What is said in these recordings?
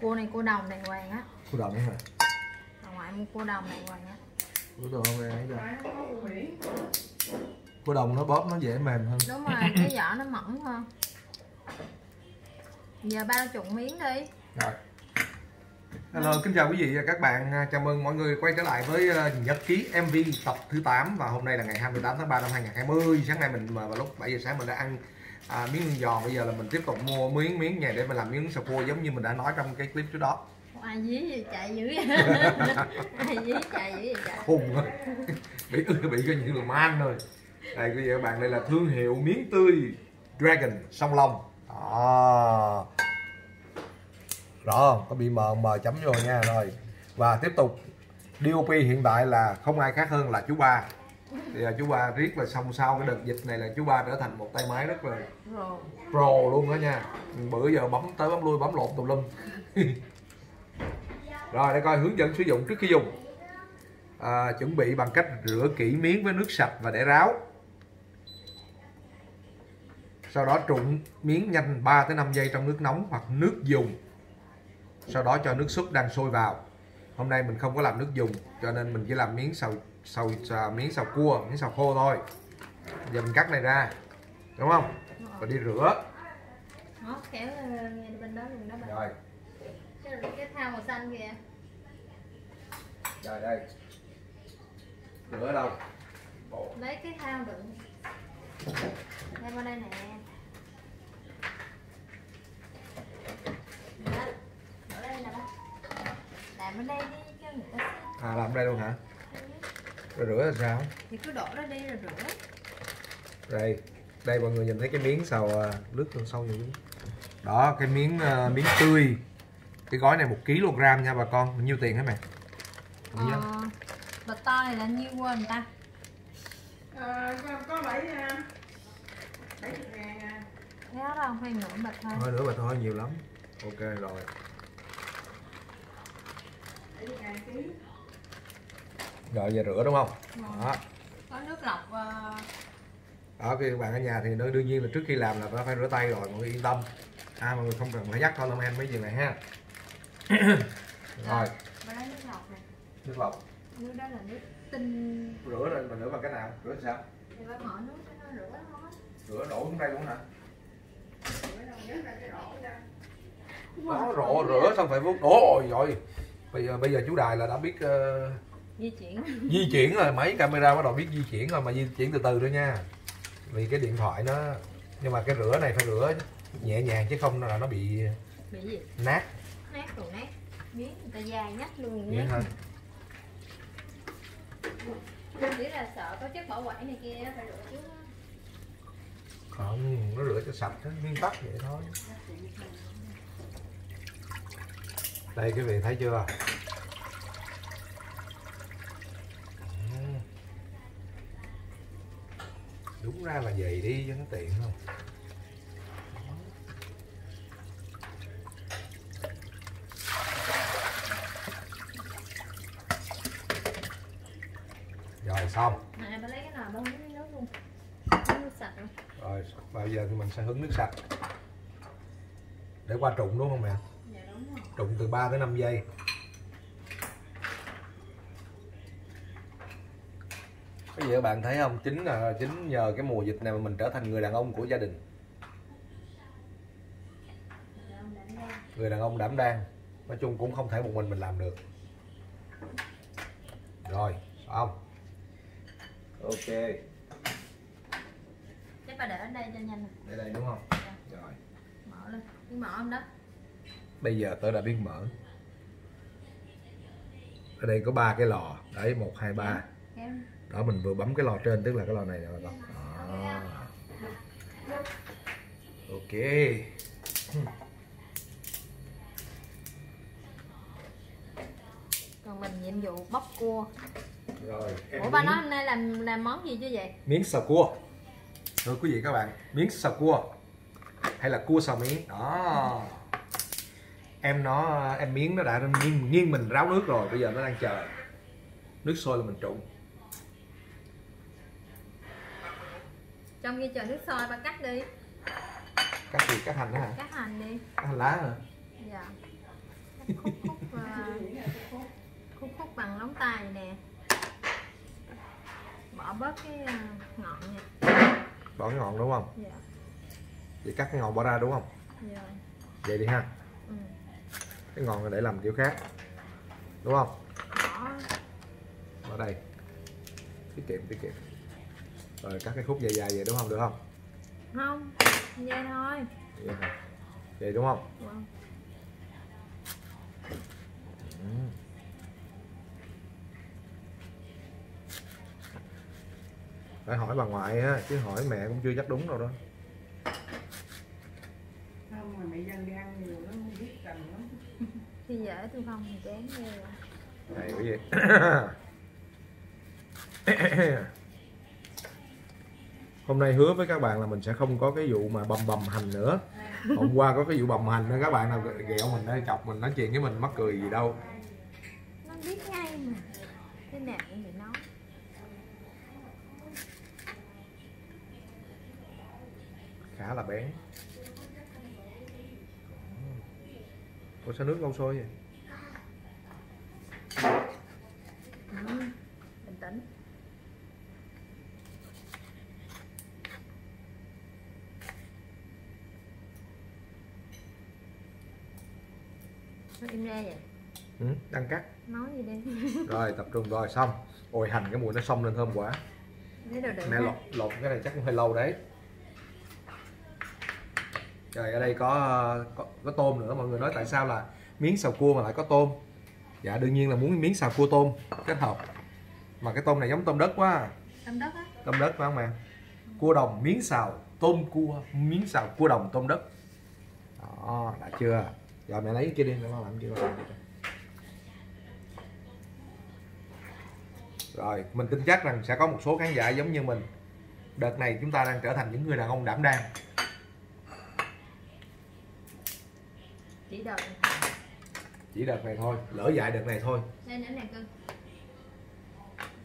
cua này cua đồng đàng hoàng á. Cua đồng hả? Bà ngoại mua cua đồng đàng hoàng á. Cua đồng ấy chưa cua đồng nó bóp nó dễ mềm hơn. Đúng rồi cái vỏ nó mỏng hơn. Giờ ba chục miếng đi. Rồi. Hello, kính chào quý vị và các bạn. À, Chào mừng mọi người quay trở lại với ờ, nhật ký MV tập thứ 8 và hôm nay là ngày 28 tháng 3 năm 2020. Sáng nay mình mà vào lúc 7 giờ sáng mình đã ăn à, miếng giò, bây giờ là mình tiếp tục mua miếng miếng này để mình làm miếng sầu cua giống như mình đã nói trong cái clip trước đó. ai dí chạy dữ ai dí chạy dữ vậy chạy Khùng rồi. bị bị coi như là man rồi. Đây quý vị các bạn đây là thương hiệu miếng tươi Dragon sông Long. Đó. Rõ không? Có bị mờ mờ chấm vô nha rồi. Và tiếp tục DOP hiện tại là không ai khác hơn là chú ba. Thì à, chú ba riết là xong sau cái đợt dịch này là chú ba trở thành một tay máy rất là pro luôn đó nha. Bữa giờ bấm tới bấm lui bấm lộn tùm lum. rồi để coi hướng dẫn sử dụng trước khi dùng. À, chuẩn bị bằng cách rửa kỹ miếng với nước sạch và để ráo. Sau đó trụng miếng nhanh 3 tới 5 giây trong nước nóng hoặc nước dùng. Sau đó cho nước súp đang sôi vào. Hôm nay mình không có làm nước dùng cho nên mình chỉ làm miếng xào xào, xào miếng xào cua, miếng xào khô thôi. Giờ mình cắt này ra. Đúng không? Và đi rửa. nó kéo ngay bên đó luôn đó bà Rồi, cái, cái thao màu xanh kìa rồi đây. Rửa ở đâu? Bộ. lấy cái thao đựng đem qua đây nè Đó, đổ đây nè ba làm ở đây đi cho người ta xem. À làm đây luôn hả? Rồi rửa là sao? thì cứ đổ nó đi rồi rửa Đây, đây mọi người nhìn thấy cái miếng xào à, lướt lên sâu nhiều Đó, cái miếng à, miếng tươi. Cái gói này 1 kg nha bà con. Bao nhiêu tiền hả mẹ? Ờ, bịch to này là nhiêu quên người ta Ờ, có- có bảy à, bảy chục ngàn à. đó đâu hay nửa bịch thôi Thôi nữa bà thôi nhiều lắm. Ok rồi. bảy chục ngàn ký Rồi giờ rửa đúng không? Đó. có nước lọc ờ, Đó khi các bạn ở nhà thì nó đương nhiên là trước khi làm là phải rửa tay rồi mọi người yên tâm. À mọi người không cần phải dắt con làm em mấy gì này ha. rồi, nước lọc này nước lọc. nước đó là nước tinh Rửa rồi mình rửa bằng cái nào? Rửa sao? thì phải mở nước cho nó rửa thôi Rửa đổ xuống đây luôn hả? Bữa nào nhớ ra cái ổ ra Đó, rộ rửa xong phải vuốt ôi rồi bây giờ bây giờ chú đài là đã biết ờ, di chuyển. Di chuyển rồi máy camera bắt đầu biết di chuyển rồi mà di chuyển từ từ thôi nha. Vì cái điện thoại nó nhưng mà cái rửa này phải rửa nhẹ nhàng chứ không là nó bị bị gì? nát. Nát rồi nát. Miếng người ta dài nhách luôn nhé thôi. Chỉ là sợ có chất bảo quản này kia phải rửa trước á. không nó rửa cho sạch nguyên tắc vậy thôi. Đây quý vị thấy chưa đúng ra là vậy đi cho nó tiện không rồi xong. Bà lấy cái nồi bông lấy nước luôn. Nước sạch luôn. Rồi bây giờ thì mình sẽ hứng nước sạch. Để qua trụng đúng không mẹ? Dạ đúng rồi. Trụng từ 3 tới 5 giây Bây giờ bạn? Thấy không? Chính là chính nhờ cái mùa dịch này mà mình trở thành người đàn ông của gia đình. Dạ, người đàn ông đảm đang. Nói chung cũng không thể một mình mình làm được. Rồi xong. Ok. Chắc bà để ở đây cho nhanh. Nè. đây đây đúng không? Rồi. Mở lên. Cái mở không đó? Bây giờ tớ đã biết mở. Ở đây có ba cái lò. Đấy một hai ba. Kéo đó mình vừa bấm cái lò trên tức là cái lò này nè bà con. Đó. ok. Còn mình nhiệm vụ bóc cua. Rồi ủa ba nói hôm nay làm làm món gì chứ vậy? Miếng xào cua. Thưa quý vị các bạn miếng xào cua. Hay là cua xào miếng. Đó. Em nó em miếng nó đã nghiêng, nghiêng mình ráo nước rồi bây giờ nó đang chờ. Nước sôi là mình trụng trong khi chờ nước sôi ba cắt đi. Cắt gì? Cắt hành đó hả? Cắt hành đi. Cắt hành lá hả? Dạ. Khúc khúc à, khúc khúc bằng ngón tay nè. Bỏ bớt cái à, ngọn nha. Bỏ cái ngọn đúng không? Dạ. Vậy cắt cái ngọn bỏ ra đúng không? Dạ. Vậy đi ha. Ừ. cái ngọn này để làm kiểu khác. Đúng không? Bỏ. Ở đây. Tiết kiệm tiết kiệm rồi cắt cái khúc dài dài vậy đúng không? Được không? Không vậy thôi. Vậy vậy đúng không? Vâng. Ừ. phải hỏi bà ngoại á chứ hỏi mẹ cũng chưa chắc đúng đâu đó. Không mà mẹ dân gian nhiều lắm không biết cần lắm. Khi dễ tôi không thì chán ghê. Rồi. này cái gì hôm nay hứa với các bạn là mình sẽ không có cái vụ mà bầm bầm hành nữa. Hôm qua có cái vụ bầm hành nên các bạn nào ghẹo mình đây chọc mình nói chuyện với mình mắc cười gì đâu. Nó biết ngay mà. Bị nói khá là bén. Ủa sao nước lâu sôi vậy? Ừ. bình tĩnh im ra vậy. Ừ, đang cắt. Nói gì đi rồi tập trung rồi xong. Ôi hành cái mùi nó xông lên thơm quá. Mẹ lột lột cái này chắc cũng hơi lâu đấy. Rồi ở đây có, có có tôm nữa. Mọi người nói tại sao là miếng xào cua mà lại có tôm? Dạ đương nhiên là muốn miếng xào cua tôm kết hợp. Mà cái tôm này giống tôm đất quá. Trong đất á? Tôm đất phải không em cua đồng miếng xào tôm cua miếng xào cua đồng tôm đất. Đó đã chưa giờ mẹ lấy cái kia đi mẹ làm chưa làm chưa rồi mình tin chắc rằng sẽ có một số khán giả giống như mình. Đợt này chúng ta đang trở thành những người đàn ông đảm đang. Chỉ đợi chỉ đợt này thôi lỡ dại đợt này thôi. Đây cưng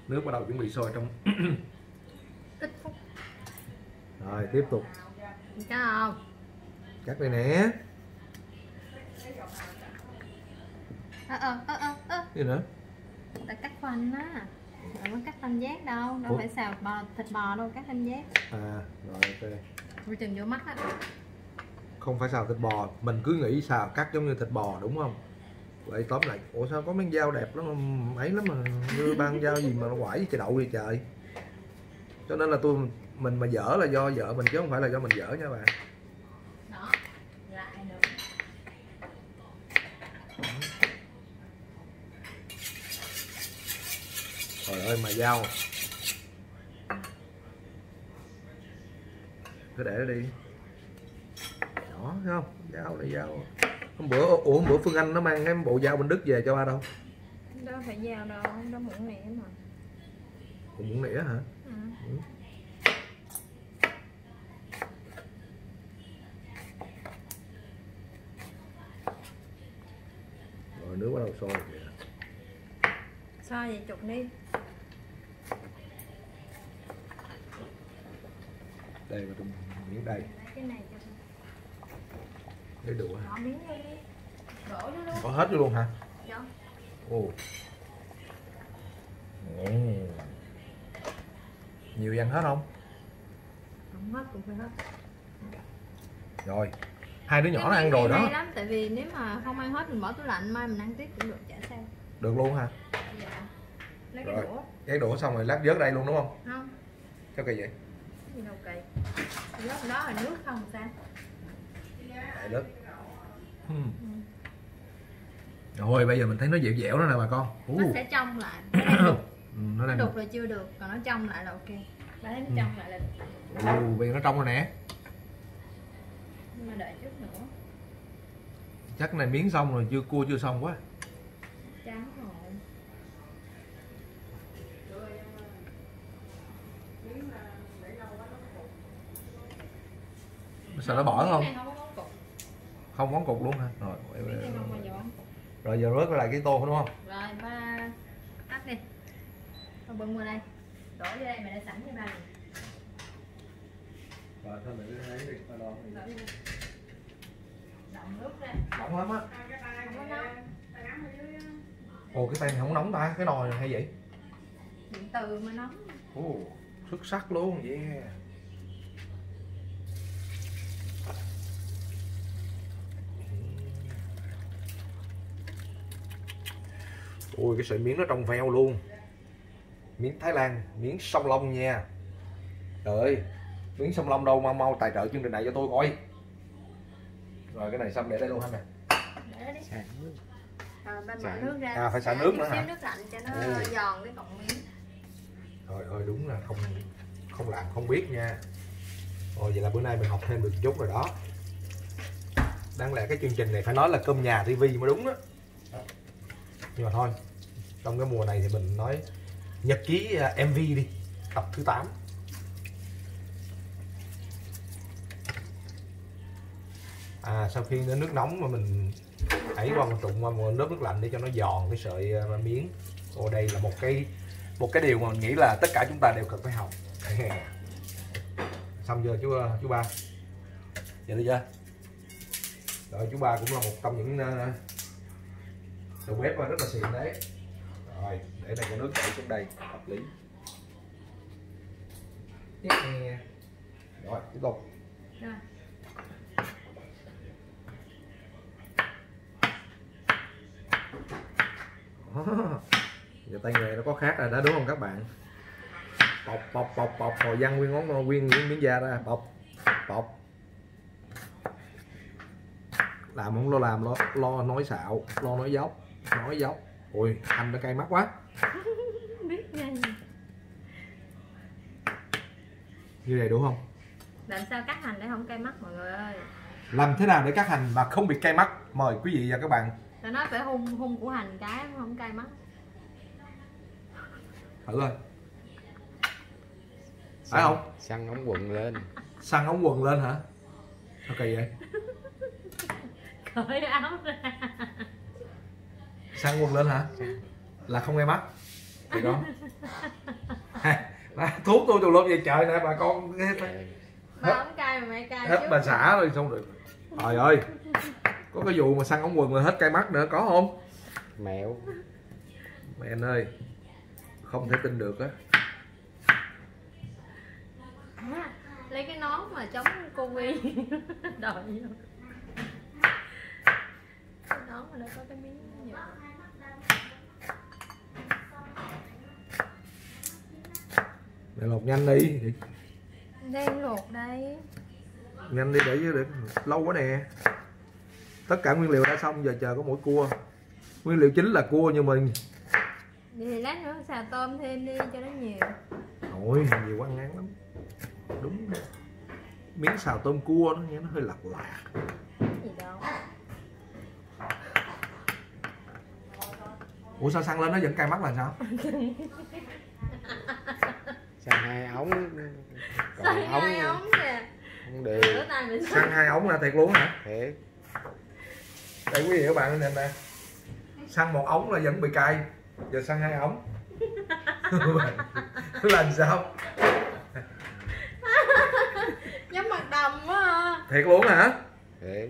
nước bắt đầu chuẩn bị sôi trong ít phút. Rồi tiếp tục. Có không? Cắt đây nè ơ ơ ơ ơ ơ gì nữa? Ta cắt khoanh á. Đừng có cắt tam giác đâu đâu Ủa? phải xào bò thịt bò đâu cắt tam giác. À rồi ok. Ui chừng vô mắt á. Không phải xào thịt bò mình cứ nghĩ xào cắt giống như thịt bò đúng không? Vậy tóm lại ủa sao có miếng dao đẹp lắm ấy lắm mà đưa ban dao gì mà nó quải với trời đậu vậy trời? Cho nên là tôi mình mà dở là do vợ mình chứ không phải là do mình dở nha bạn đó lại nữa trời ơi mà dao cứ để nó đi. Đó thấy không? Dao này dao hôm bữa ủa hôm bữa phương anh nó mang cái bộ dao bên đức về cho ba đâu? Đó phải dao đâu đó muỗng nẻ mà. Cũng muốn nĩa hả? Ừ. rồi nước bắt đầu sôi kìa. Sao vậy chụp đi đây vào trong miếng đây. Lấy cho đũa hả? Có hết luôn hả? Dạ. ồ. Ồ. nhiều ăn hết không? Không hết cũng phải hết. Rồi. Hai đứa nhỏ nó ăn rồi đó. Lắm tại vì nếu mà không ăn hết mình bỏ tủ lạnh mai mình ăn tiếp cũng được chả sao. Được luôn hả? Dạ. Lấy cái đũa. Cái đũa xong rồi lát vớt đây luôn đúng không? Không. Sao kỳ vậy gì đâu kỳ rớt đó là nước không sao. Đại đất. Rồi bây giờ mình thấy nó dẻo dẻo đó nè bà con. Nó uh. sẽ trong lại. Ừ, nó nó đang đục là chưa được còn nó trong lại là ok. Bà thấy nó Ừ. trong lại là uh, bây giờ nó trong rồi nè. Nhưng mà đợi chút nữa. Chắc này miếng xong rồi chưa cua chưa xong quá. Trắng rồi sao nó bỏ không? Này không có món cục. Không món cục luôn hả? Rồi này rồi giờ rớt lại cái tô đúng không? Rồi ba tắt đi. Con bưng qua đây. Đổ vô đây mày đã sẵn cho ba rồi rồi thôi mình lấy đi đọng nước ra. Nóng lắm á. Nóng ồ cái tay này không nóng ta cái nồi này hay vậy? Điện từ mà nóng. Ồ xuất sắc luôn. Yeah ôi cái sợi miếng nó trong veo luôn. Miếng Thái Lan miếng sông Long nha. Trời ơi miếng sông Long đâu mau mau tài trợ chương trình này cho tôi coi. Rồi cái này xong để đây luôn hả mẹ? Rồi bên mở nước ra. À, phải xả nước nữa hả? nước lạnh cho nó Ừ. giòn cái cọng miếng. Trời ơi đúng là không không làm không biết nha. Ồ vậy là bữa nay mình học thêm được chút rồi đó. Đáng lẽ cái chương trình này phải nói là cơm nhà TV mới đúng đó Nhưng mà thôi Trong cái mùa này thì mình nói Nhật ký à, MV đi Tập thứ 8 À sau khi nó nước nóng mà mình ấy qua một trụng qua một nước nước lạnh để cho nó giòn cái sợi à, miếng. Ồ đây là một cái một cái điều mà mình nghĩ là tất cả chúng ta đều cần phải học. Xong chưa chú ờ, chú ba. Vậy được chưa rồi chú ba cũng là một trong những đầu bếp rất là xịn đấy rồi để này cho nước chảy xuống đây hợp lý. Yeah. rồi tiếp tục. Rồi. Giờ tay nghề nó có khác rồi đó đúng không các bạn? Bọc bọc bọc bọc hồi văng nguyên ngón nguyên những miếng da ra. Bọc bọc. Làm không lo làm lo lo nói xạo lo nói dốc nói dốc ui anh nó cay mắt quá. Biết ngay như này đúng không? Làm sao cắt hành để không cay mắt mọi người ơi? Làm thế nào để cắt hành mà không bị cay mắt? Mời quý vị và các bạn. Ta nói phải hun hun của hành cái không cay mắt. Thử coi. Phải không? Xăng ống quần lên. săn ống quần lên hả? Sao kỳ vậy? Cởi áo ra săn quần lên hả? Là không nghe mắt. Thì đó. À, thuốc tôi tùm lum vậy trời nè bà con Trời, ba không cay mà mẹ cay hết bà xã rồi xong rồi. Trời ơi. Có cái vụ mà săn ống quần là hết cay mắt nữa có không? Mẹo. mẹ anh ơi. Không thể tin được á. À, lấy cái nón mà chống covid cái nón mà nó có cái miếng mẹ lột nhanh đi. Đang luộc đây. Nhanh đi để để lâu quá nè. Tất cả nguyên liệu đã xong giờ chờ có mỗi cua. Nguyên liệu chính là cua nhưng mình vậy thì lát nữa xào tôm thêm đi cho nó nhiều. Ôi nhiều quá ngán lắm. Đúng. Miếng xào tôm cua nó nghe nó hơi lạc lạc. Gì đâu ủa sao xăng lên nó vẫn cay mắt là sao? Xăng hai ống. Còn Xăng ống. hai ống kìa không được. xăng hai ống là thiệt luôn hả? Thiệt. đây quý vị các bạn nhìn nè. Xăng một ống là vẫn bị cay. Giờ xăng hai ống. Là sao? Giống mặt đầm quá à. thiệt luôn hả? Thiệt.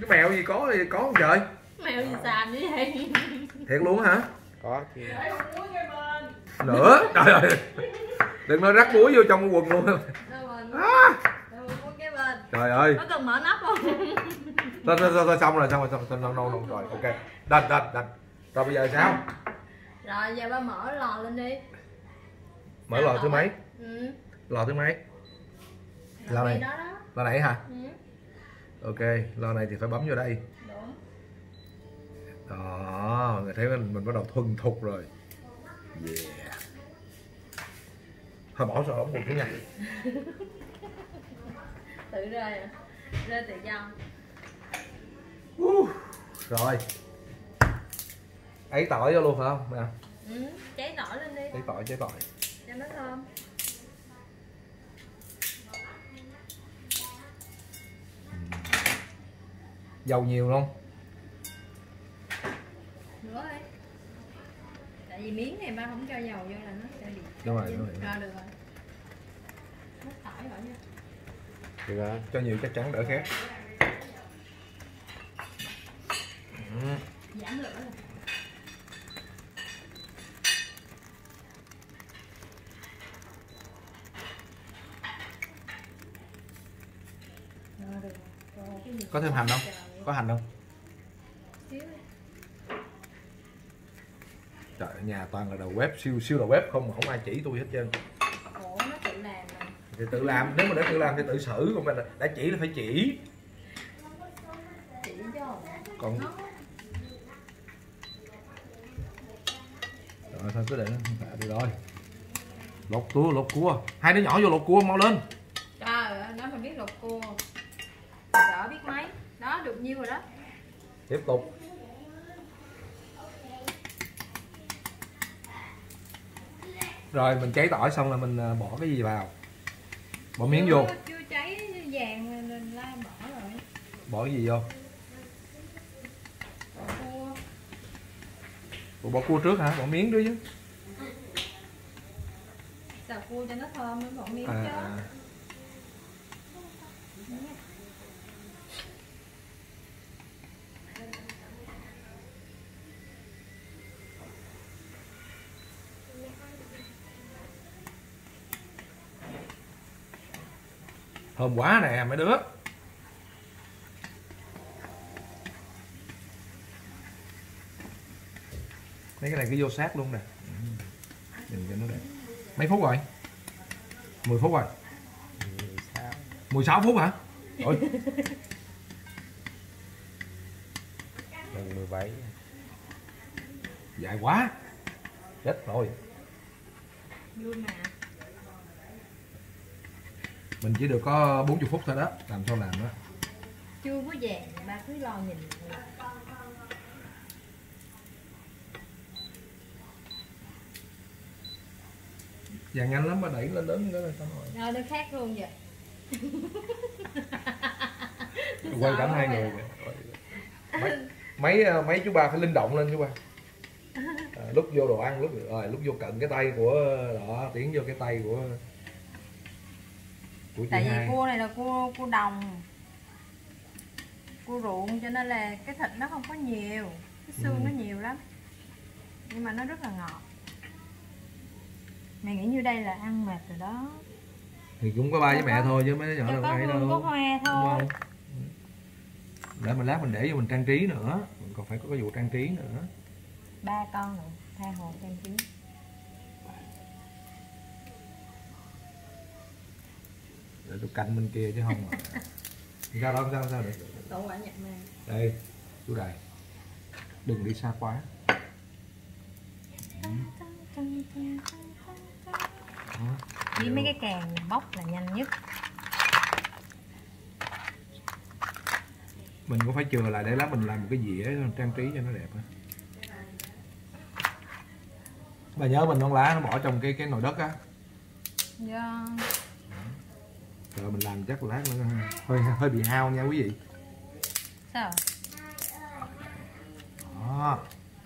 cái mèo gì có thì có không trời mèo gì xàm như vậy thiệt luôn hả? Có chứ. nữa? Trời ơi. Đừng nói rắc muối vô trong cái quần luôn. À, trời ơi. Có cần mở nắp không? Thôi thôi thôi, thôi xong rồi xong rồi xong rồi no, no, rồi ok. Đành đành đành. Rồi bây giờ sao? Rồi giờ ba mở lò lên đi. Mở lò thứ mấy? Ừ. Lò thứ mấy? Lò này. lò này hả? Ừ. Ok lò này thì phải bấm vô đây đó người thấy mình mình bắt đầu thuần thục rồi. Yeah. Thôi bỏ ống quần xuống nha. Tự rơi à? Rơi tự do. Uh, rồi. Ấy tỏi vô luôn phải không? Nè ừ cháy tỏi lên đi. Ấy tỏi cháy tỏi. Cho nó thơm. Dầu nhiều không tại vì miếng này ba không cho dầu vô là nó sẽ bị đúng rồi đúng rồi. Rồi được rồi. Múc tỏi vào nha. Được rồi cho nhiều chắc chắn đỡ khét. Giảm lửa rồi. Có thêm hành không? Có hành không? Trời ở nhà toàn là đầu web siêu siêu đầu web không mà không ai chỉ tôi hết trơn Ủa, nó tự làm mà. thì tự làm nếu mà để tự làm thì tự xử còn mình đã chỉ là phải chỉ Chỉ còn rồi thôi cứ để nó đi rồi lột cua lột cua hai đứa nhỏ vô lột cua mau lên Trời ơi, nó mà biết lột cua. Đỡ biết mấy. Đó, được nhiêu rồi đó. tiếp tục rồi mình cháy tỏi xong là mình à, bỏ cái gì vào bỏ miếng vô Chưa, cháy vàng mình la bỏ rồi. bỏ cái gì vô Bỏ cua. Ủa, bỏ cua trước hả bỏ miếng nữa chứ Xào cua cho nó thơm mới bỏ miếng à, chứ. Thơm quá nè mấy đứa. Mấy cái này cứ vô sát luôn nè. Nhìn cho nó đẹp. Mấy phút rồi? 10 phút rồi. 16 phút hả? Ôi, Gần 17 dài quá. Chết rồi. Vui mà. Mình chỉ được có 40 phút thôi đó làm sao làm đó Chưa có vàng, ba cứ lo nhìn. vàng nhanh lắm mà đẩy lên lớn đó là xong rồi. Rồi, nó khác luôn vậy. quay cảnh hai người. mấy mấy ờ, mấy chú ba phải linh động lên chú ba. À, lúc vô đồ ăn lúc rồi lúc vô cận cái tay của đó tiến vô cái tay của của Tại hai vì cua này là cua cua đồng. Cua ruộng cho nên là cái thịt nó không có nhiều. Cái xương Ừ. nó nhiều lắm. Nhưng mà nó rất là ngọt. Mày nghĩ như đây là ăn mệt rồi đó. thì cũng có ba với Cho mẹ thôi chứ mấy đứa nhỏ Cho đâu có hay hương có đâu hoa Đúng thôi. không? để mình lát mình để vô mình trang trí nữa mình còn phải có cái vụ trang trí nữa Ba con rồi, tha hồ trang trí. Để tôi canh bên kia chứ không mà sao đâu sao sao được? Tổ quả nhặt màng. đây chú đại đừng đi xa quá. Đó. Với mấy cái càng bóc là nhanh nhất. mình cũng phải chừa lại để lát mình làm một cái dĩa trang trí cho nó đẹp á. Bà nhớ mình non lá nó bỏ trong cái cái nồi đất á. Do rồi mình làm chắc lát nữa hơi hơi bị hao nha quý vị. Sao? đó.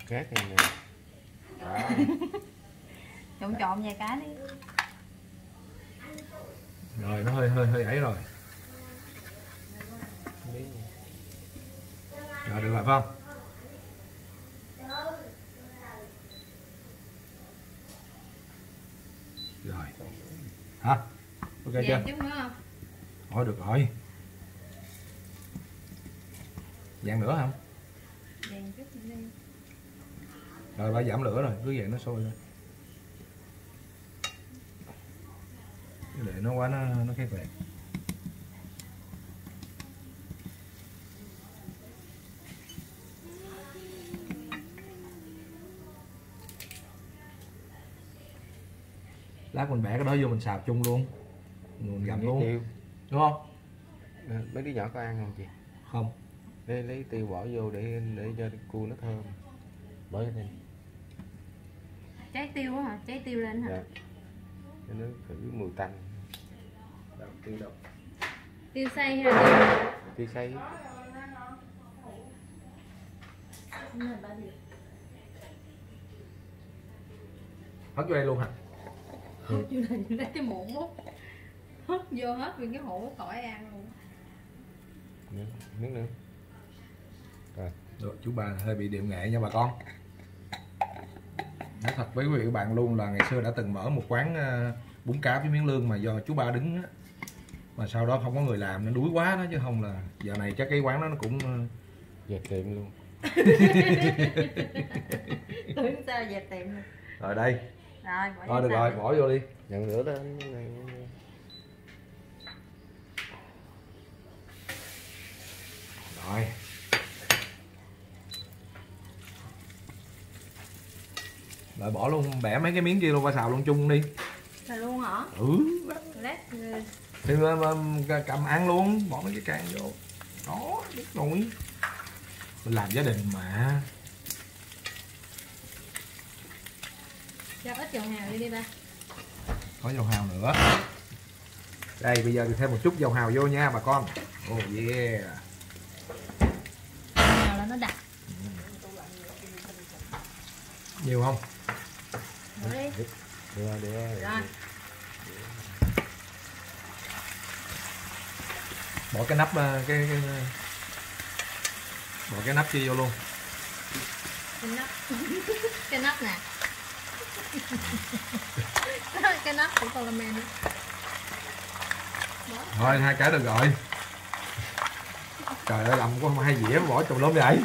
Khác này nè. Trộn trộn vài cái đi. rồi nó hơi hơi hơi ấy rồi. Rồi được rồi phải không? Rồi. Hả? Ok chưa Vàng chút nữa không? Thôi được rồi. Dạng nữa không rồi ba giảm lửa rồi. Cứ vậy nó sôi thôi. Để nó quá nó nó khét lẹt lát mình bẻ cái đó vô mình xào chung luôn. Mình gặm luôn. tiêu đúng không? À, Mấy đứa nhỏ có ăn không chị? không. Lấy, lấy tiêu bỏ vô để để cho cua nó thơm. Mới lên Trái tiêu hả? Trái tiêu lên hả? Dạ. Cho nó khử mùi tanh. Tiêu đâu? Tiêu xay hay là Tiêu? Xay. Hết vô đây luôn hả? Hốt vô này lấy cái muỗng mút. Hốt vô hết nguyên cái hũ tỏi ăn luôn. miếng, miếng nữa. Được, chú bà hơi bị điệu nghệ nha bà con. Nói thật với quý vị các bạn luôn là ngày xưa đã từng mở một quán ờ, bún cá với miếng lương mà do chú ba đứng á mà sau đó không có người làm nó đuối quá đó chứ không là giờ này chắc cái quán đó nó cũng ờ, dẹp tiệm luôn. Tưởng sao về tiệm rồi rồi đây. Rồi vô được rồi bỏ vô đi. Nhận lên cái này rồi rồi bỏ luôn bẻ mấy cái miếng kia luôn qua xào luôn chung đi. Xào luôn hả? Ừ. Lát ừ, thì mà, mà, cầm ăn luôn bỏ mấy cái can vô. Đó biết rồi. Mình làm gia đình mà. Cho ít dầu hào đi đi ba. Có dầu hào nữa. Đây bây giờ thì thêm một chút dầu hào vô nha bà con. Oh yeah. Hào là nó đặc. Nhiều không đi đưa đưa rồi bỏ cái nắp ờ, cái, cái bỏ cái nắp kia vô luôn. Cái nắp. Cái nắp nè. Cái nắp của Coleman đó thôi hai cái được rồi. Trời ơi làm có hai dĩa bỏ trong lốm vậy?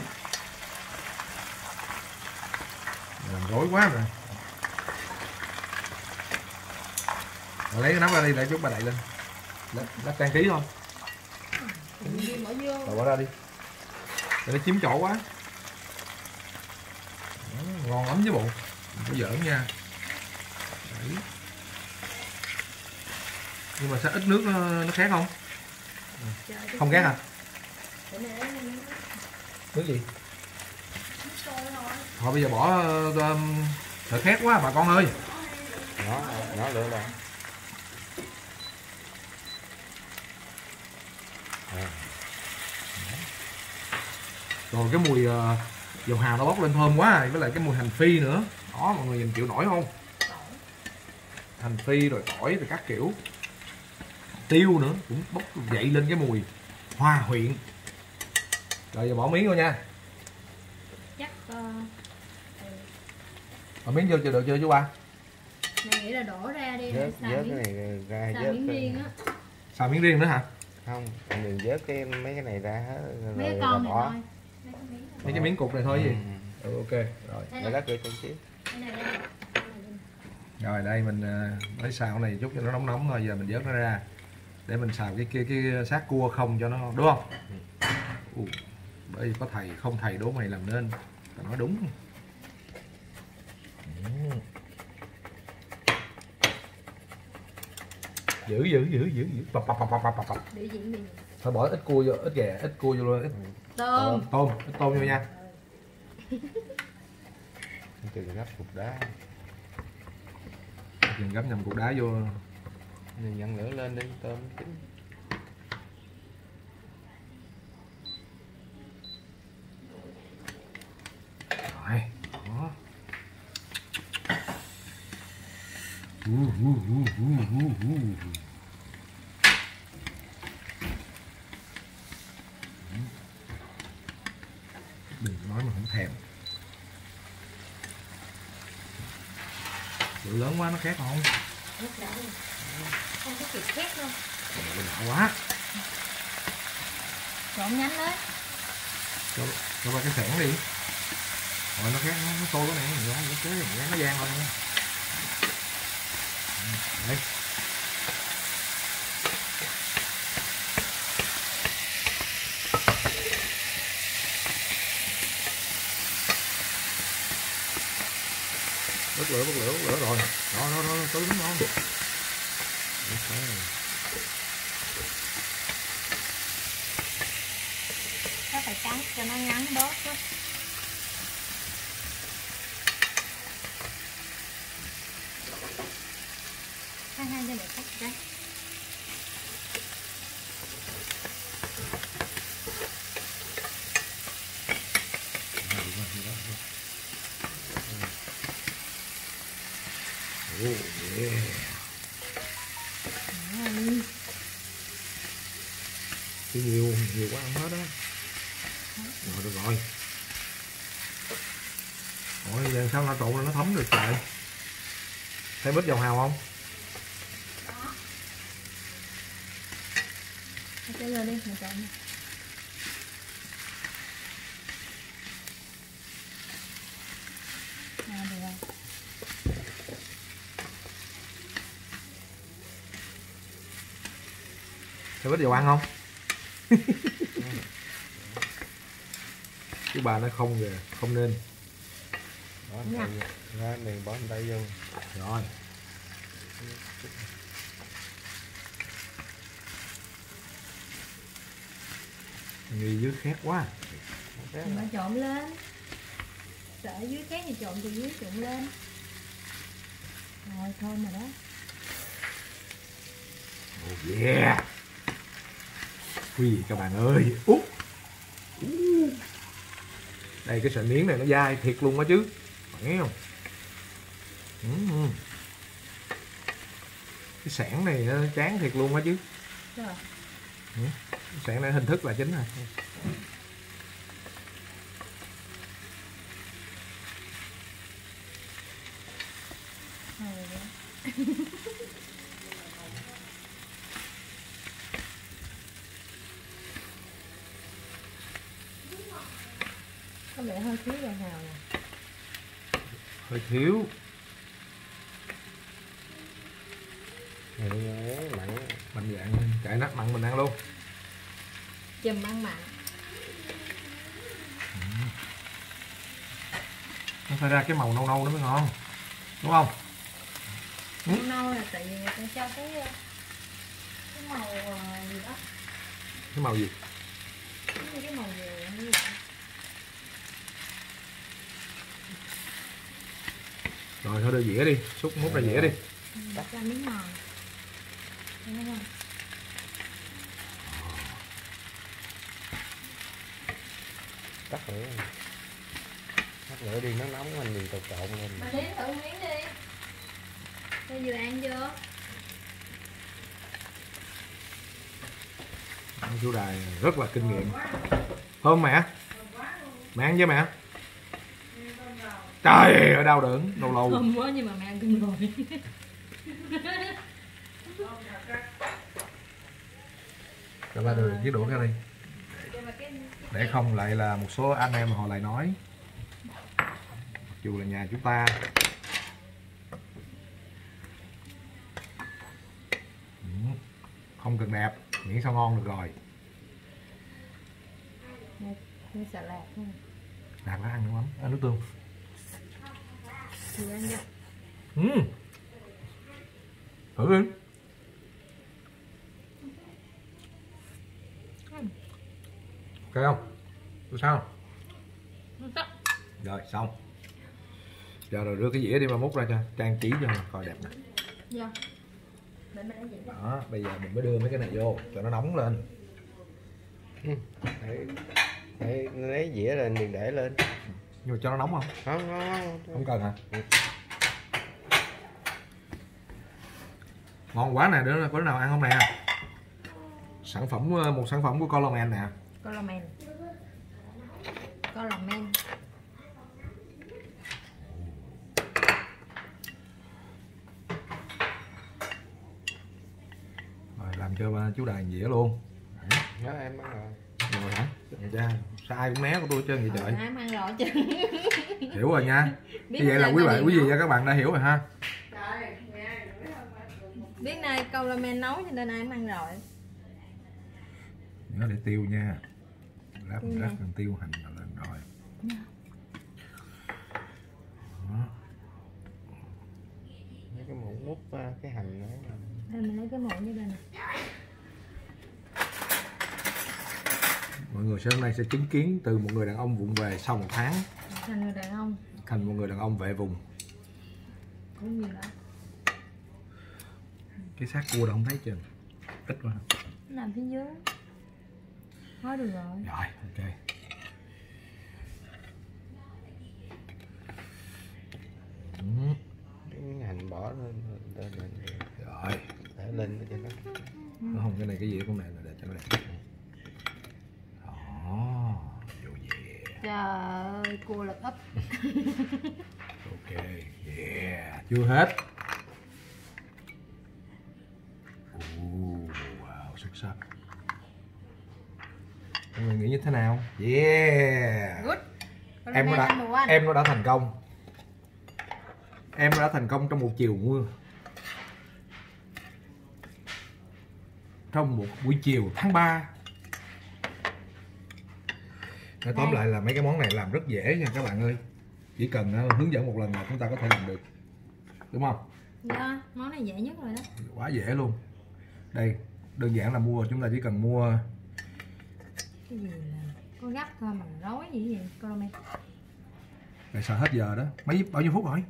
Làm rối quá rồi Rồi lấy cái nắp ra đi để chút bà đậy lên. Lát, trang trí thôi. Rồi bỏ ra đi. Để nó chiếm chỗ quá. Đó, ngon lắm chứ bộ. Đừng có giỡn nha. Đấy. nhưng mà sao ít nước nó, nó khét không? Không khét hả à? để nước gì? Thôi bây giờ bỏ uh, sợ khét quá bà con ơi. Nó nó lửa lên rồi cái mùi ờ, dầu hào nó bốc lên thơm quá với lại cái mùi hành phi nữa. Đó mọi người nhìn chịu nổi không? Hành phi rồi tỏi rồi các kiểu. Tiêu nữa cũng bốc dậy lên cái mùi hoa huyện rồi giờ bỏ miếng vô nha. Chắc uh, bỏ miếng vô chưa được chưa chú ba? mày nghĩ là đổ ra đi vớt xào vớt cái miếng này ra xào vớt miếng riêng á. Xào miếng riêng nữa hả? Không đừng vớt cái mấy cái này ra hết rồi mấy cái rồi con này bỏ. thôi mấy cái miếng cái cục này thôi gì Ừ. ừ, ok rồi. Để lát rưỡi trong xíu rồi đây mình ờ, lấy xào này chút cho nó nóng nóng thôi giờ mình vớt nó ra. Để mình xào cái kia cái xác cua không cho nó đúng không? Ù, bởi vì có thầy không thầy đố mày làm nên. Tao nói đúng. Ừ. giữ giữ giữ giữ giữ. Bập bập bập bập bập thôi bỏ ít cua vô ít ghẹ ít cua vô luôn. Ít tôm. Tôm ít tôm vô nha. Chừng gấp cục đá. Đừng gấp nhầm cục đá vô. Mình nhận lửa lên đi tôm chín. Rồi đó. Uh, uh, uh, uh, uh, uh. đừng nói mà không thèm. Lửa lớn quá nó khét không? Đã đi không có kịp khét luôn Trời ơi, quá. Trộn nhánh đấy. Cho, cho ba cái sẻn đi. Rồi nó khét nó, nó sôi quá nè nó nó nó thôi nha Ừ, đây bốc lửa bốc lửa bốc lửa rồi. Đó đó đó tới đúng không? Nó phải cắn cho nó ngắn bớt chứ hai hai cho để cắt ra Oh, yeah. Ừ. Cái nhiều nhiều quá ăn hết á rồi được rồi Ôi giờ sao nó trộn ra nó thấm được trời Thêm ít dầu hào không? Cho vô đi mày chọn rồi. Dầu ăn không? Chứ bà nó không kìa, không nên vô. ra đừng bỏ tay vô Rồi. Nghi dưới khét quá. Thì nó trộn lên. Sợ dưới khác thì trộn từ dưới trộn lên. Rồi thôi mà đó. Oh yeah. Ui các bạn ơi. Út Đây cái sợi miếng này nó dai thiệt luôn á chứ thấy không? Ừ. Cái sản này nó chán thiệt luôn á chứ. Rồi Cái sản này hình thức là chính rồi. Rồi có vẻ hơi thiếu gà hào nè Hơi thiếu ấy, mặn Mình dạng chạy nắp mặn mình ăn luôn chùm ăn mặn Nó phải ra cái màu nâu nâu nó mới ngon Đúng không? Ừ. nâu là tại vì ta cho cái cái màu ờ, gì đó Cái màu gì? giống như cái màu dừa như vậy Rồi thôi đưa dĩa đi. Xúc múc ra dĩa đi. Ừ, cho miếng mòn. Tắt lửa tắt lửa đi nó nóng anh đừng trộn trộn lên. Mà nếm thử miếng đi. Cho vừa ăn chưa? Ăn chú đài rất là kinh nghiệm. Thơm mẹ? Mẹ ăn với mẹ Trời ơi đau đớn Lâu lâu. Thơm quá nhưng mà mẹ ăn cưng rồi. Cho ba đưa cái đũa ra đi. Để không lại là một số anh em họ lại nói. Mặc dù là nhà chúng ta. Ừ, Không cần đẹp Miễn sao ngon được rồi. Đạt nó ăn nước mắm Ăn nước tương Thì ăn vô ừ. Thử đi. Ok không? Tôi sao? Rồi xong. Giờ rồi đưa cái dĩa đi mà múc ra cho Trang trí cho coi đẹp nè. Vậy Đó, bây giờ mình mới đưa mấy cái này vô cho nó nóng lên. Để, để lấy dĩa lên đừng để lên Nhưng mà cho nó nóng không? không không không Không cần hả? Ngon quá nè, đứa có đứa nào ăn không nè? Sản phẩm một sản phẩm của Coloman nè. Colamen Colamen Rồi làm cho ba chú đài dĩa luôn. đó em bắt rồi Rồi hả? Vậy cha, sao ai cũng né của tôi trơn vậy trời. Ai mà ăn rồi chứ Hiểu rồi nha. Biết Như vậy là nay quý vị quý vị và các bạn đã hiểu rồi ha. Biết không? Biết nay Colamen nấu cho nên ai ăn rồi Nhớ để tiêu nha. Lát Tiêu mình nè. cần tiêu hành là lên rồi. Đó. mấy cái muỗng múc à, cái hành mình lấy cái muỗng như đây nè Mọi người sẽ hôm nay sẽ chứng kiến từ một người đàn ông vụng về sau một tháng Thành người đàn ông thành một người đàn ông vệ vùng. Cũng nhiều đó Cái xác cua đâu không thấy chưa? Ít quá. Nằm phía dưới Thôi được rồi Rồi, ok. Ừ, cái miếng hành bỏ lên lên lên Rồi, để lên cho nó không cái này cái gì của mẹ là để cho nó đẹp. Đó, vô về. Trời ơi, cua lật ấp. Ok, yeah, chưa hết. Ồ, wow, xuất sắc. mọi người nghĩ như thế nào? Yeah. Good. Em nó đã em nó đã thành công. Em nó đã thành công trong một chiều mưa. Trong một buổi chiều tháng 3 Nói tóm lại là mấy cái món này làm rất dễ nha các bạn ơi. Chỉ cần uh, hướng dẫn một lần là chúng ta có thể làm được. Đúng không? Dạ, món này dễ nhất rồi đó. Quá dễ luôn. Đây đơn giản là mua chúng ta chỉ cần mua cái gì là có gắt thôi mà rối gì vậy con em Rồi sợ hết giờ đó. Mấy bao nhiêu phút rồi?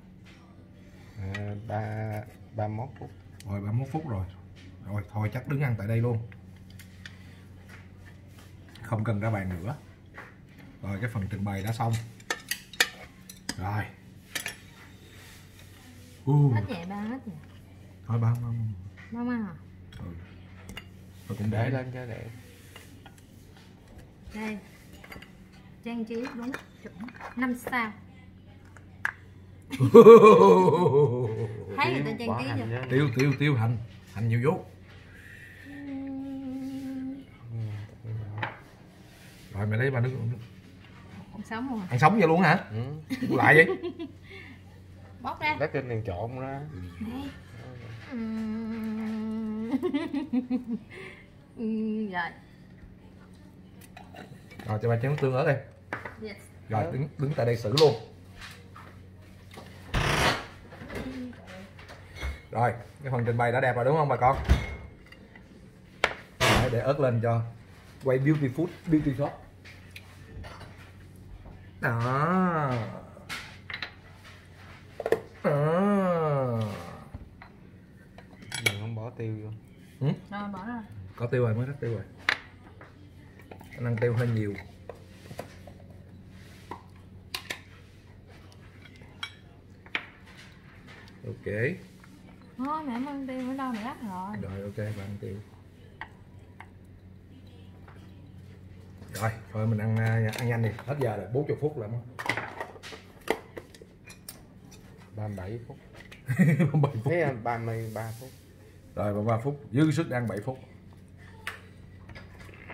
À, ba ba mốt phút. Rồi 31 phút rồi. Rồi thôi chắc đứng ăn tại đây luôn. Không cần ra bàn nữa rồi cái phần trình bày đã xong. Rồi. Uh, hết nhẹ ba hết nhẹ thôi ba ba ba. Ăn à ừ. tôi cũng để lên cho để đây. Trang trí đúng chuẩn năm sao. Thấy người ta trang trí chưa? tiêu tiêu tiêu hành. Hành nhiều vô rồi mày lấy ba nước, Còn sống rồi ăn sống vậy luôn hả? Ừ. lại vậy bóc ra. Lấy trên đèn trộn ra. Ừm. Ừm, rồi. Rồi cho ba chén tương ở đây yes. rồi đứng đứng tại đây xử luôn. Rồi cái phần trình bày đã đẹp rồi đúng không bà con? Đấy, để ớt lên cho quay beauty food beauty shop đó. Đó mình không bỏ tiêu vô. Rồi bỏ ra có tiêu rồi mới rất tiêu rồi. Anh ăn tiêu hơi nhiều. Ok. Thôi mẹ ăn tiêu ở đâu mà gắt rồi? Rồi ok bạn ăn tiêu rồi thôi mình ăn à, ăn nhanh đi. Hết giờ rồi 40 phút mươi bảy phút. 7 phút. Thế ba mươi ba phút. Rồi 3 phút. Dư sức đang 7 phút.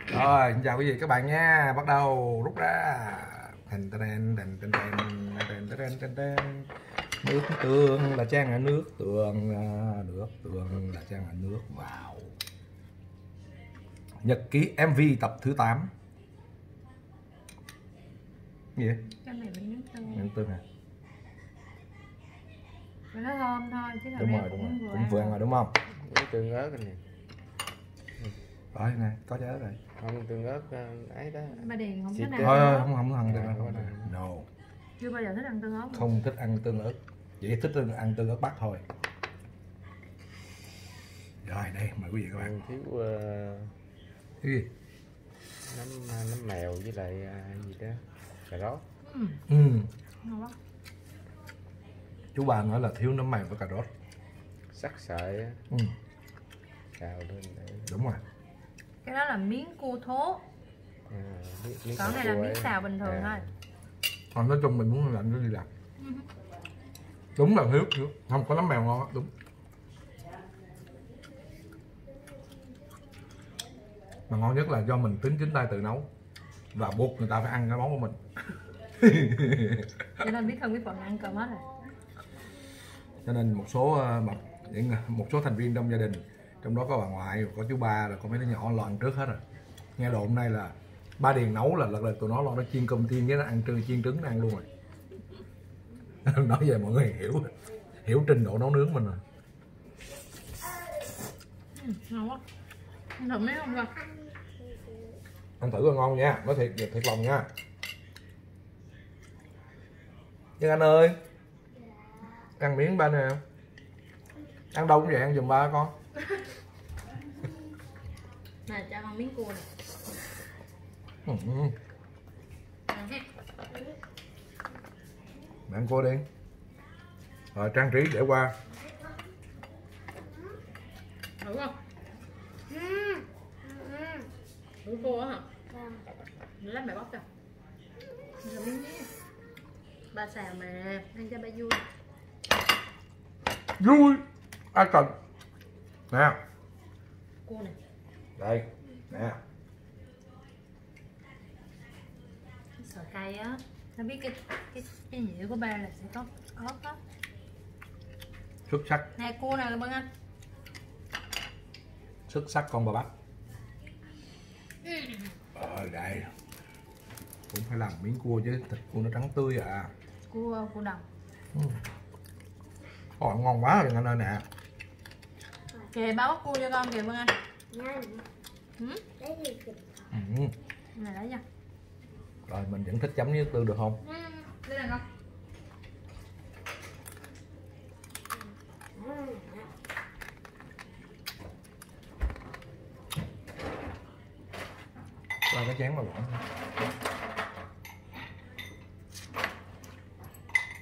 Rồi xin chào quý vị các bạn nha. Bắt đầu rút ra. Thành tên thành tên tên tên tên tên tên nước tương là trang ở nước tương à, nước tương là trang ở nước. Vào nhật ký mv tập thứ 8 gì vậy? cái này mình nước tương nước tương à? Mà nó thơm thôi chứ đúng rồi đúng rồi. cũng vừa cũng ăn vừa ăn. rồi đúng không? Lấy tương ớt này rồi nè có trái ớt rồi. Không tương ớt ờ, ấy đó. Ba điền không thích ăn thôi tương thôi, ớt. không không ăn À, tương ớt không không ăn. ăn. no. Chưa bao giờ thích ăn tương ớt. Không thích ăn tương ớt. Chỉ thích ăn tương ớt bắc thôi. Rồi đây mời quý vị các bạn. Thiếu ờ, cái gì? nấm nấm mèo với lại à, gì đó cà rốt ừ. ừ. ngon quá. Chú bà nói là thiếu nấm mèo và cà rốt. Sắc sợi á, ừ. xào lên để đúng rồi. Cái đó là miếng cua thố. À, miếng, miếng còn này là miếng xào bình thường À, thôi. Còn nói chung mình muốn làm cái gì làm. Đúng là thiếu thiếu không có nấm mèo ngon á, đúng. Mà ngon nhất là do mình tính chính tay tự nấu và buộc người ta phải ăn cái món của mình. Cho nên biết thân biết phận ăn cơm hết rồi. Cho nên một số ờ, những một số thành viên trong gia đình trong đó có bà ngoại có chú ba rồi có mấy đứa nhỏ lo ăn trước hết rồi. Nghe đồn hôm nay là ba điền nấu là lật lật tụi nó lo nó chiên cơm chiên với nó ăn trưa chiên trứng nó ăn luôn rồi. Nói về mọi người hiểu hiểu trình độ nấu nướng mình rồi. Ừ, ngon quá. Thử mấy không coi ăn thử coi ngon nha nói thiệt thiệt, lòng nha. Nhưng anh ơi ăn miếng ba nè. Ăn đâu cũng vậy ăn giùm ba con. Này cho con miếng cua ừ. ăn hết Mẹ ăn cô đi. Rồi trang trí để qua. Thử không? Thử cua hả lấy mẹ bóc cho. Ba xào mà ăn cho ba vui. Vui. Ai cần. Nè. Cua này. Đây. Nè. Sợ cay á. Nó biết cái cái cái nhựa của ba là sẽ có ớt á. Xuất sắc. Nè cua nè bưng anh? Xuất sắc con bà bắp ờ đây. Cũng phải làm miếng cua chứ thịt cua nó trắng tươi à. Cua cua đồng Ôi, ngon quá rồi anh ơi nè. Kìa ba bắt cua cho con kìa bưng anh ừ? ừ. này lấy nha. Rồi mình vẫn thích chấm với tư được không? Ừ. đây là con cái chén vào bỏ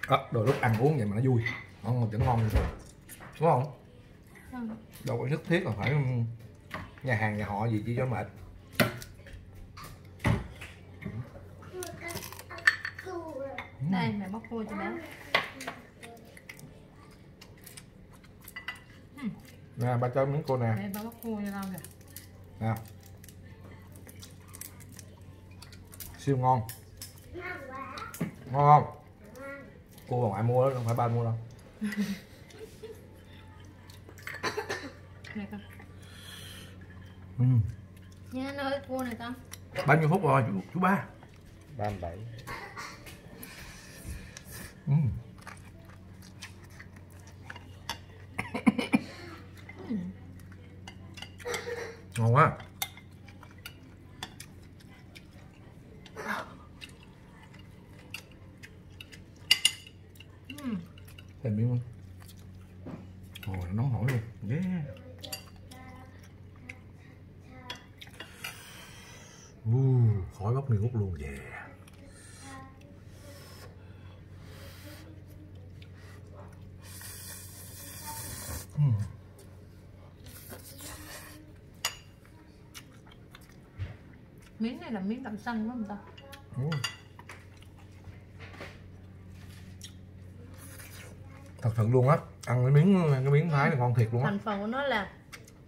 à, đôi lúc ăn uống vậy mà nó vui. Ngon vẫn ngon rồi đúng không? Ừ. đâu có nhất thiết là phải nhà hàng nhà họ gì chỉ cho mệt. Đây mẹ bắt cua cho bé. Nè ba cho miếng cô nè. Đây ba bắt cua cho con kìa. Nè siêu ngon. Ngon không? Cô còn ai mua đó không phải ba mua đâu. Này con. Ừ. nha anh ơi cua này con. Bao nhiêu phút rồi chú, chú ba? 37 ừ. ngon quá ừ. Thêm miếng không? Ồ, nó nóng hổi luôn. Yeah. Uh, khói bốc nghi ngút luôn. Yeah. Mm. Miếng này là miếng đậu xanh đúng không ta Mm. Thật sự luôn á, ăn cái miếng cái miếng thái này ngon thiệt luôn á. thành phần của nó là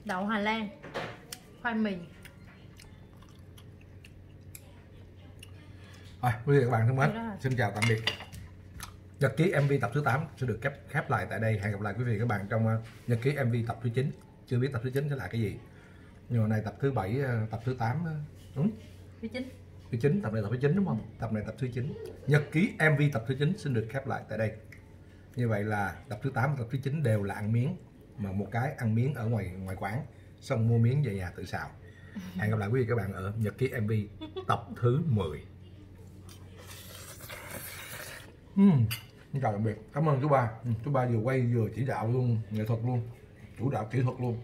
đậu Hà Lan khoai mì Rồi, quý vị các bạn thân mến, xin chào tạm biệt. Nhật ký MV tập thứ 8 sẽ được khép khép lại tại đây. Hẹn gặp lại quý vị các bạn trong uh, nhật ký MV tập thứ 9. Chưa biết tập thứ 9 sẽ là cái gì. Nhưng mà này tập thứ 7, uh, tập thứ 8 uh, đúng. thứ chín Thứ 9, tập này tập thứ 9 đúng không? Tập này tập thứ 9. Nhật ký MV tập thứ 9 xin được khép lại tại đây. Như vậy là tập thứ 8 và tập thứ 9 đều là ăn miếng mà một cái ăn miếng ở ngoài ngoài quán xong mua miếng về nhà tự xào. Hẹn gặp lại quý vị các bạn ở nhật ký MV tập thứ 10. Uhm, chào tạm biệt. Cảm ơn chú ba. Ừ, Chú ba vừa quay vừa chỉ đạo luôn, nghệ thuật luôn, chủ đạo kỹ thuật luôn.